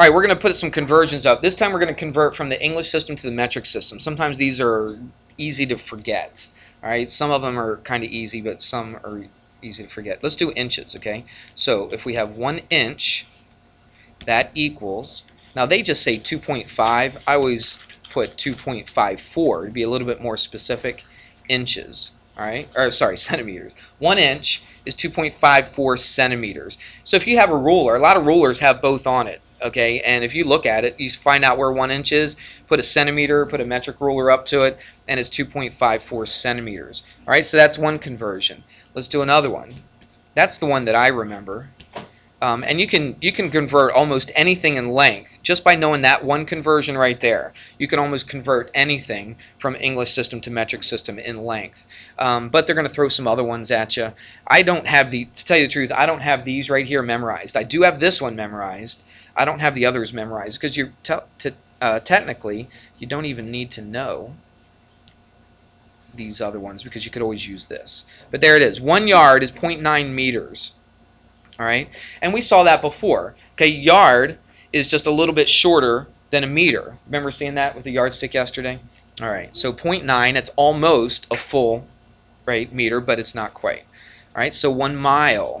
All right, we're going to put some conversions up. This time we're going to convert from the English system to the metric system. Sometimes these are easy to forget. All right, some of them are kind of easy, but some are easy to forget. Let's do inches, okay? So if we have one inch, that equals, now they just say 2.5. I always put 2.54 to be a little bit more specific, inches. All right, or sorry, centimeters. One inch is 2.54 centimeters. So if you have a ruler, a lot of rulers have both on it okay and if you look at it you find out where one inch is put a centimeter put a metric ruler up to it and it's 2.54 centimeters all right so that's one conversion let's do another one that's the one that I remember um, and you can you can convert almost anything in length just by knowing that one conversion right there. You can almost convert anything from English system to metric system in length. Um, but they're going to throw some other ones at you. I don't have the to tell you the truth. I don't have these right here memorized. I do have this one memorized. I don't have the others memorized because you te uh, technically you don't even need to know these other ones because you could always use this. But there it is. One yard is 0.9 meters. All right, and we saw that before. Okay, yard is just a little bit shorter than a meter. Remember seeing that with the yardstick yesterday? All right, so 0.9, it's almost a full right meter, but it's not quite. All right, so one mile,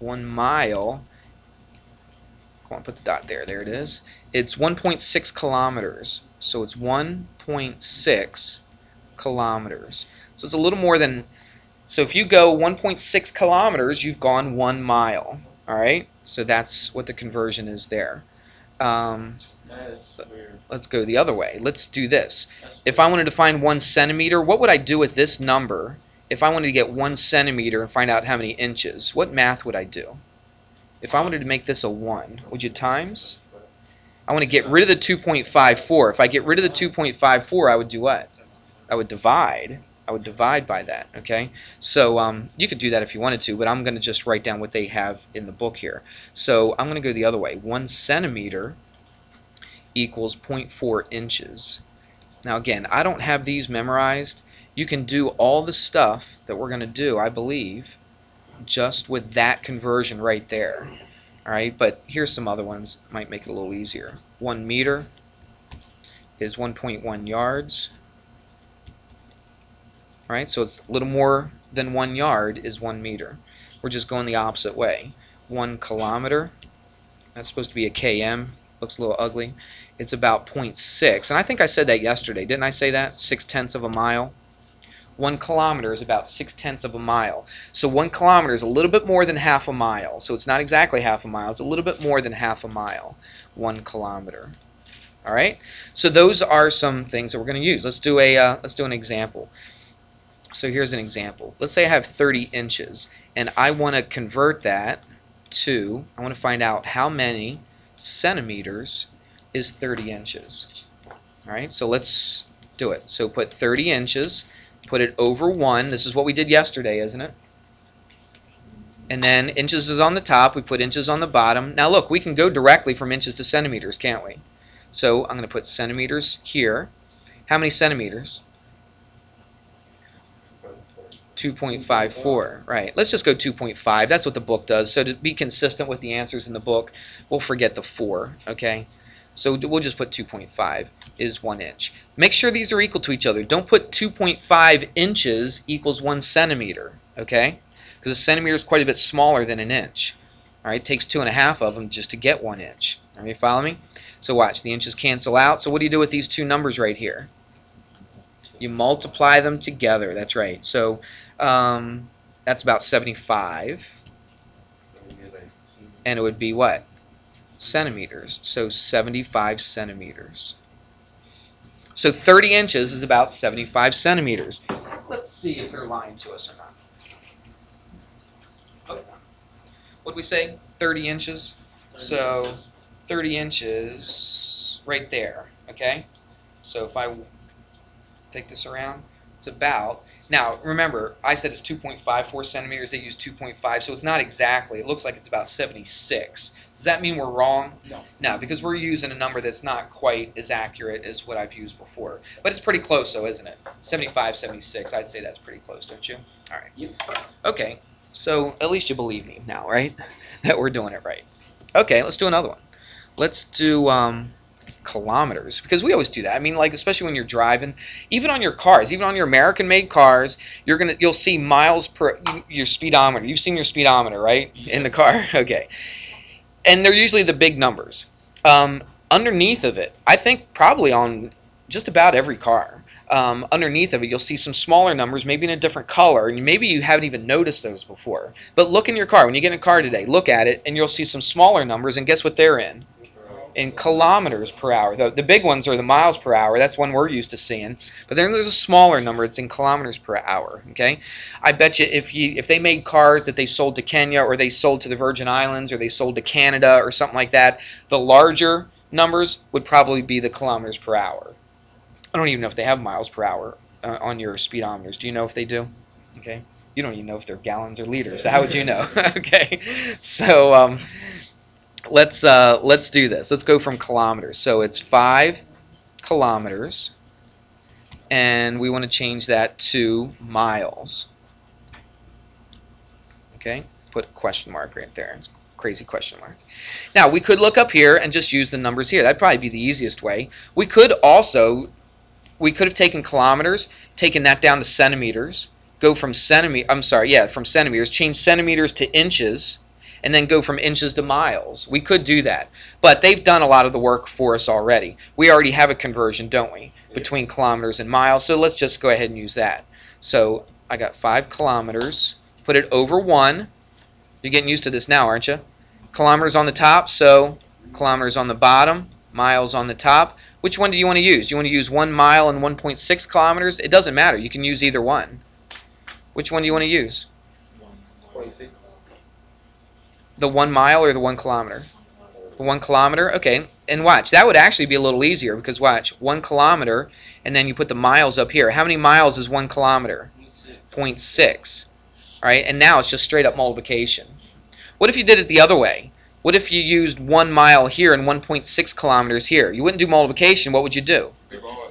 one mile. Come on, put the dot there. There it is. It's 1.6 kilometers. So it's 1.6 kilometers. So it's a little more than so if you go 1.6 kilometers, you've gone one mile. All right, so that's what the conversion is there. Um, let's go the other way. Let's do this. If I wanted to find one centimeter, what would I do with this number if I wanted to get one centimeter and find out how many inches? What math would I do? If I wanted to make this a 1, would you times? I want to get rid of the 2.54. If I get rid of the 2.54, I would do what? I would divide. I would divide by that, okay? So um, you could do that if you wanted to, but I'm going to just write down what they have in the book here. So I'm going to go the other way. One centimeter equals 0.4 inches. Now again, I don't have these memorized. You can do all the stuff that we're going to do, I believe, just with that conversion right there. All right, but here's some other ones. Might make it a little easier. One meter is 1.1 yards All right, So it's a little more than one yard is one meter. We're just going the opposite way. One kilometer, that's supposed to be a km, looks a little ugly. It's about 0.6, and I think I said that yesterday. Didn't I say that? Six tenths of a mile. One kilometer is about six tenths of a mile. So one kilometer is a little bit more than half a mile. So it's not exactly half a mile. It's a little bit more than half a mile. One kilometer. All right. So those are some things that we're going to use. Let's do a uh, let's do an example. So here's an example. Let's say I have 30 inches and I want to convert that to, I want to find out how many centimeters is 30 inches. Alright, so let's do it. So put 30 inches, put it over 1. This is what we did yesterday, isn't it? And then inches is on the top, we put inches on the bottom. Now look, we can go directly from inches to centimeters, can't we? So I'm going to put centimeters here. How many centimeters? 2.54. Right. Let's just go 2.5. That's what the book does. So to be consistent with the answers in the book, we'll forget the 4. Okay. So we'll just put 2.5 is 1 inch. Make sure these are equal to each other. Don't put 2.5 inches equals 1 centimeter. Okay. Because a centimeter is quite a bit smaller than an inch. All right. It takes two and a half of them just to get 1 inch. Are you following me? So watch. The inches cancel out. So what do you do with these two numbers right here? You multiply them together. That's right. So um, that's about 75. And it would be what? Centimeters. So 75 centimeters. So 30 inches is about 75 centimeters. Let's see if they're lying to us or not. What did we say? 30 inches? So 30 inches right there, okay? So if I take this around, it's about now, remember, I said it's 2.54 centimeters. They use 2.5, so it's not exactly. It looks like it's about 76. Does that mean we're wrong? No. No, because we're using a number that's not quite as accurate as what I've used before. But it's pretty close, though, isn't it? 75, 76. I'd say that's pretty close, don't you? All right. Yep. Okay, so at least you believe me now, right? that we're doing it right. Okay, let's do another one. let's do um, kilometers because we always do that. I mean, like especially when you're driving, even on your cars, even on your American-made cars, you're gonna you'll see miles per your speedometer. You've seen your speedometer, right, in the car? Okay, and they're usually the big numbers. Um, underneath of it, I think probably on just about every car. Um, underneath of it, you'll see some smaller numbers, maybe in a different color, and maybe you haven't even noticed those before. But look in your car when you get in a car today. Look at it, and you'll see some smaller numbers, and guess what they're in? In kilometers per hour. The, the big ones are the miles per hour. That's one we're used to seeing. But then there's a smaller number. It's in kilometers per hour. Okay, I bet you if you if they made cars that they sold to Kenya or they sold to the Virgin Islands or they sold to Canada or something like that, the larger numbers would probably be the kilometers per hour. I don't even know if they have miles per hour uh, on your speedometers. Do you know if they do? Okay. You don't even know if they're gallons or liters. So how would you know? okay. So um, let's uh, let's do this. Let's go from kilometers. So it's five kilometers, and we want to change that to miles. Okay, put a question mark right there. It's crazy question mark. Now we could look up here and just use the numbers here. That'd probably be the easiest way. We could also we could have taken kilometers, taken that down to centimeters, go from centimeter. I'm sorry, yeah, from centimeters, change centimeters to inches and then go from inches to miles. We could do that. But they've done a lot of the work for us already. We already have a conversion, don't we, between kilometers and miles. So let's just go ahead and use that. So I got 5 kilometers. Put it over 1. You're getting used to this now, aren't you? Kilometers on the top, so kilometers on the bottom, miles on the top. Which one do you want to use? You want to use 1 mile and 1.6 kilometers? It doesn't matter. You can use either one. Which one do you want to use? 26. The one mile or the one kilometer? The one kilometer? Okay. And watch, that would actually be a little easier because watch, one kilometer, and then you put the miles up here. How many miles is one kilometer? 0.6. All right, and now it's just straight up multiplication. What if you did it the other way? What if you used one mile here and 1.6 kilometers here? You wouldn't do multiplication. What would you do?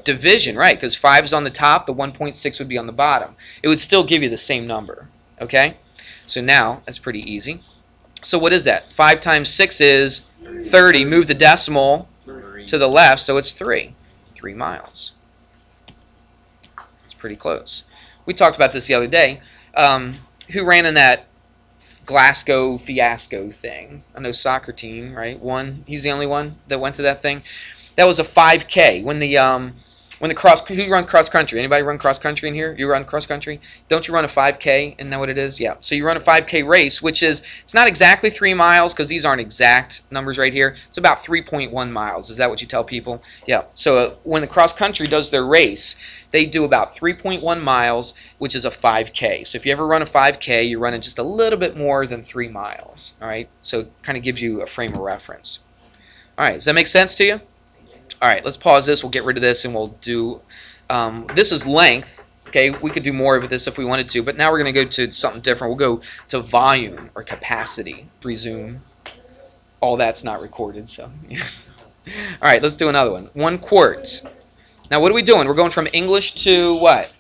Division, right? Because 5 is on the top, the 1.6 would be on the bottom. It would still give you the same number. Okay? So now, that's pretty easy. So what is that? 5 times 6 is 30. Move the decimal to the left, so it's 3. 3 miles. It's pretty close. We talked about this the other day. Um, who ran in that Glasgow fiasco thing? I know soccer team, right? One. He's the only one that went to that thing. That was a 5K when the um, when the cross, who runs cross country? Anybody run cross country in here? You run cross country? Don't you run a 5K? Isn't that what it is? Yeah. So you run a 5K race, which is, it's not exactly three miles because these aren't exact numbers right here. It's about 3.1 miles. Is that what you tell people? Yeah. So uh, when the cross country does their race, they do about 3.1 miles, which is a 5K. So if you ever run a 5K, you're running just a little bit more than three miles. All right. So kind of gives you a frame of reference. All right. Does that make sense to you? All right, let's pause this. We'll get rid of this and we'll do, um, this is length. Okay, we could do more of this if we wanted to, but now we're going to go to something different. We'll go to volume or capacity. Resume. All that's not recorded, so. All right, let's do another one. One quart. Now, what are we doing? We're going from English to what?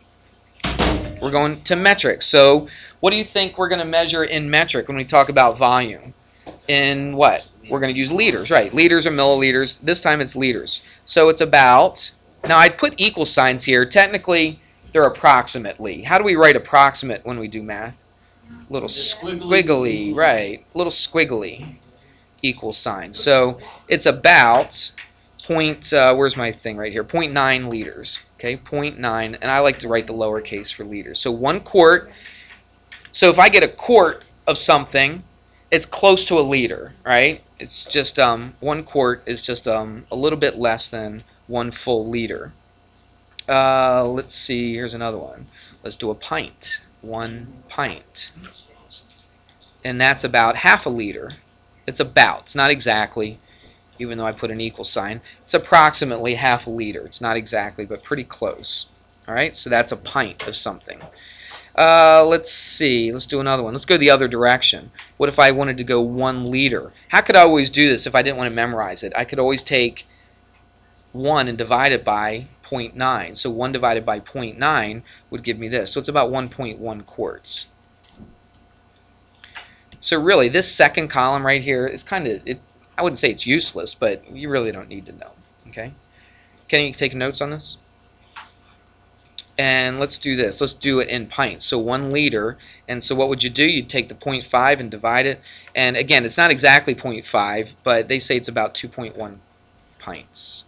We're going to metric. So, what do you think we're going to measure in metric when we talk about volume? In what? We're going to use liters, right? Liters or milliliters. This time it's liters. So it's about, now I'd put equal signs here. Technically, they're approximately. How do we write approximate when we do math? Little squiggly, squiggly right. Little squiggly equal sign. So it's about point, uh, where's my thing right here? 0.9 liters. Okay, 0.9. And I like to write the lowercase for liters. So one quart. So if I get a quart of something, it's close to a liter, right? It's just um, one quart is just um, a little bit less than one full liter. Uh, let's see, here's another one. Let's do a pint. One pint. And that's about half a liter. It's about, it's not exactly, even though I put an equal sign. It's approximately half a liter. It's not exactly, but pretty close. Alright, so that's a pint of something. Uh, let's see. Let's do another one. Let's go the other direction. What if I wanted to go one liter? How could I always do this if I didn't want to memorize it? I could always take 1 and divide it by 0.9. So 1 divided by 0.9 would give me this. So it's about 1.1 quarts. So really, this second column right here is kind of, it, I wouldn't say it's useless, but you really don't need to know. Okay? Can you take notes on this? And let's do this. Let's do it in pints. So one liter. And so what would you do? You'd take the 0.5 and divide it. And again, it's not exactly 0.5, but they say it's about 2.1 pints.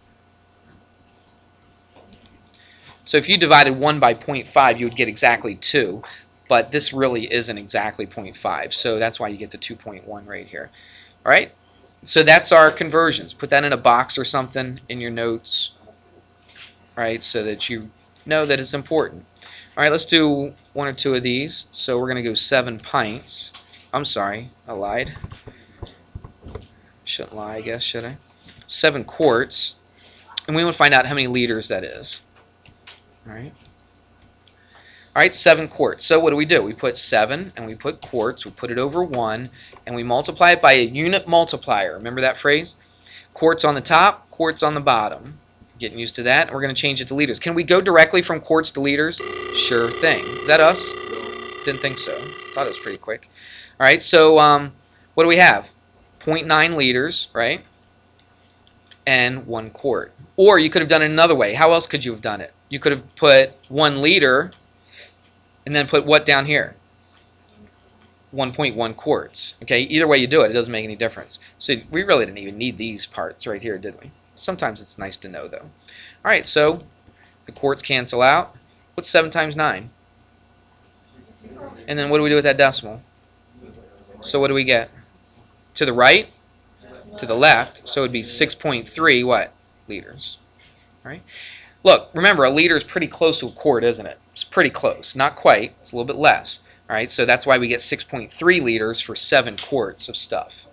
So if you divided 1 by 0.5, you would get exactly 2. But this really isn't exactly 0.5. So that's why you get the 2.1 right here. All right? So that's our conversions. Put that in a box or something in your notes. right, So that you know that it's important. All right, let's do one or two of these. So we're going to go 7 pints. I'm sorry, I lied. Shouldn't lie, I guess, should I? 7 quarts. And we want to find out how many liters that is. All right. All right, 7 quarts. So what do we do? We put 7 and we put quarts. We put it over 1 and we multiply it by a unit multiplier. Remember that phrase? Quarts on the top, quarts on the bottom. Getting used to that. We're going to change it to liters. Can we go directly from quarts to liters? Sure thing. Is that us? Didn't think so. Thought it was pretty quick. All right, so um, what do we have? 0.9 liters, right? And 1 quart. Or you could have done it another way. How else could you have done it? You could have put 1 liter and then put what down here? 1.1 quarts. Okay, either way you do it, it doesn't make any difference. So we really didn't even need these parts right here, did we? Sometimes it's nice to know, though. All right, so the quarts cancel out. What's 7 times 9? And then what do we do with that decimal? So what do we get? To the right? To the left. So it would be 6.3 what? Liters. All right? Look, remember, a liter is pretty close to a quart, isn't it? It's pretty close. Not quite. It's a little bit less. All right, so that's why we get 6.3 liters for 7 quarts of stuff.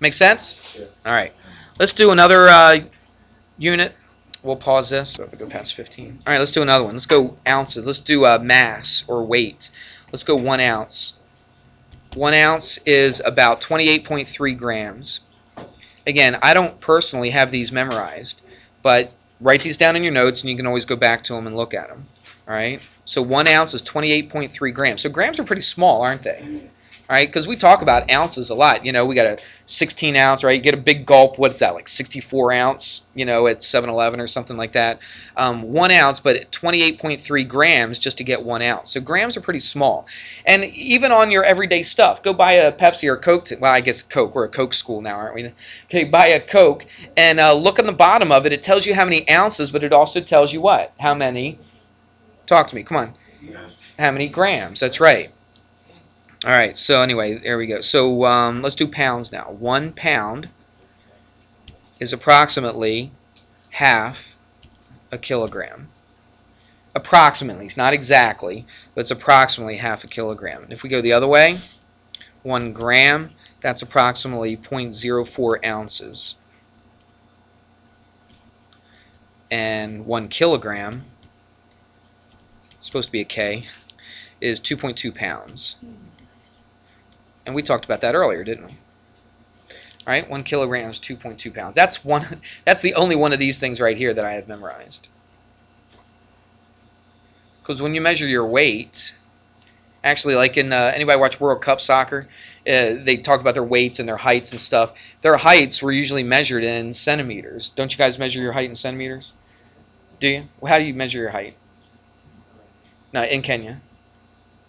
Make sense? All right. Let's do another uh, unit. We'll pause this. So I go past 15. All right, let's do another one. Let's go ounces. Let's do uh, mass or weight. Let's go one ounce. One ounce is about 28.3 grams. Again, I don't personally have these memorized, but write these down in your notes and you can always go back to them and look at them. All right. So one ounce is 28.3 grams. So grams are pretty small, aren't they? Right, because we talk about ounces a lot. You know, we got a 16 ounce, right? You get a big gulp. What is that, like 64 ounce? You know, at 7-Eleven or something like that. Um, one ounce, but 28.3 grams just to get one ounce. So grams are pretty small. And even on your everyday stuff, go buy a Pepsi or Coke. well, I guess Coke. We're a Coke school now, aren't we? Okay, buy a Coke and uh, look on the bottom of it. It tells you how many ounces, but it also tells you what? How many? Talk to me. Come on. How many grams? That's right. All right, so anyway, there we go. So um, let's do pounds now. One pound is approximately half a kilogram. Approximately. It's not exactly, but it's approximately half a kilogram. If we go the other way, one gram, that's approximately 0.04 ounces. And one kilogram, supposed to be a K, is 2.2 pounds. And we talked about that earlier, didn't we? All right, one kilogram is 2.2 pounds. That's one. That's the only one of these things right here that I have memorized. Because when you measure your weight, actually, like in uh, anybody watch World Cup soccer, uh, they talk about their weights and their heights and stuff. Their heights were usually measured in centimeters. Don't you guys measure your height in centimeters? Do you? Well, how do you measure your height? No, in Kenya.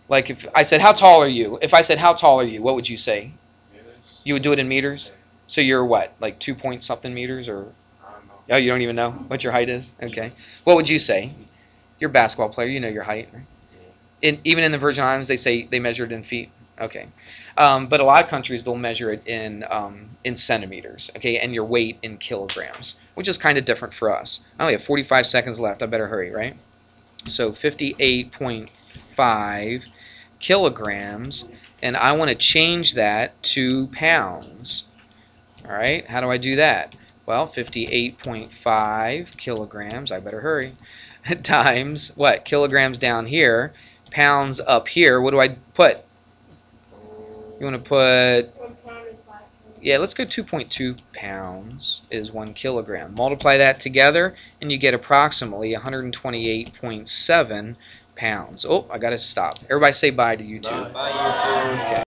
Like if I said, "How tall are you?" If I said, "How tall are you?" What would you say? Meters? You would do it in meters. So you're what, like two point something meters, or I don't know. oh, you don't even know what your height is? Okay. What would you say? You're a basketball player. You know your height. Right? In, even in the Virgin Islands, they say they measure it in feet. Okay. Um, but a lot of countries they'll measure it in um, in centimeters. Okay, and your weight in kilograms, which is kind of different for us. I only have 45 seconds left. I better hurry, right? So 58.5 kilograms, and I want to change that to pounds. All right, how do I do that? Well, 58.5 kilograms, I better hurry, times what? Kilograms down here, pounds up here. What do I put? You want to put, yeah, let's go 2.2 pounds is one kilogram. Multiply that together, and you get approximately 128.7 pounds. Oh, I got to stop. Everybody say bye to YouTube. Bye, YouTube. Okay.